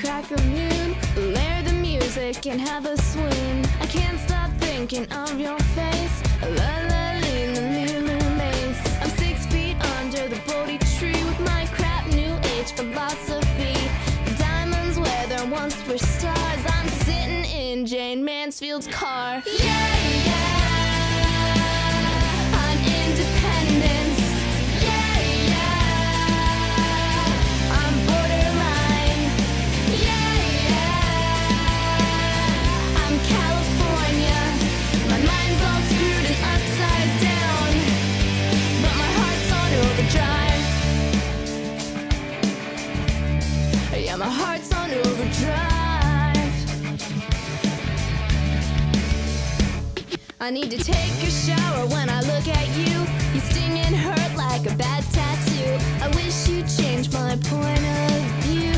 crack of noon. Layer the music and have a swoon. I can't stop thinking of your face. La la in the Lulu maze. I'm six feet under the Bodhi tree with my crap new age philosophy. Diamonds where there once were stars. I'm sitting in Jayne Mansfield's car. Yeah, yeah. Yeah, my heart's on overdrive. I need to take a shower when I look at you. You sting and hurt like a bad tattoo. I wish you'd change my point of view.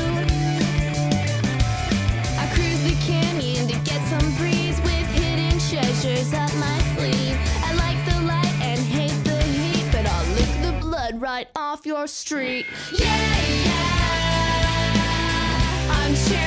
I cruise the canyon to get some breeze with hidden treasures up my sleeve. I like the light and hate the heat, but I'll lick the blood right off your street. Yeah, yeah sunshine.